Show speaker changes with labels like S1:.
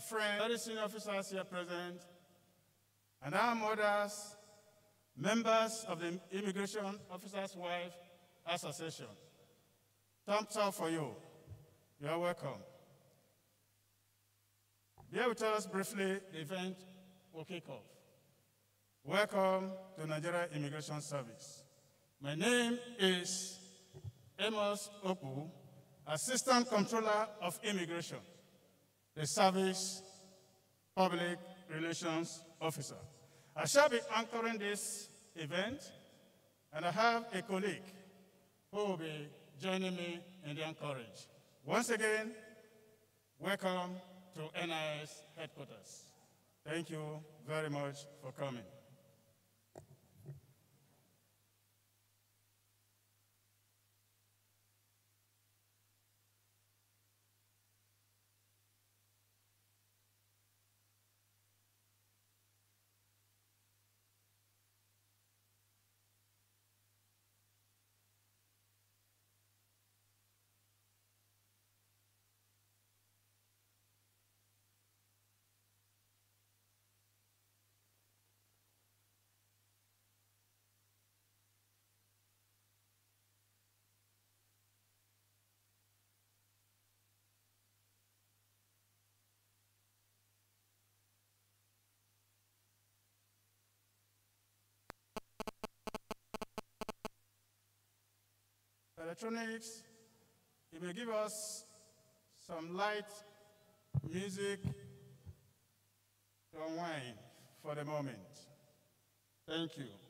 S1: our friends, very senior officers here present, and our mothers, members of the Immigration Officers' Wife Association. Thumbs up for you. You are welcome. Bear with us briefly, the event will kick off. Welcome to Nigeria Immigration Service. My name is Amos Okpu, Assistant Controller of Immigration, the Service Public Relations Officer. I shall be anchoring this event, and I have a colleague who will be joining me in the anchorage. Once again, welcome to NIS headquarters. Thank you very much for coming. Electronics, it may give us some light music to unwind for the moment. Thank you.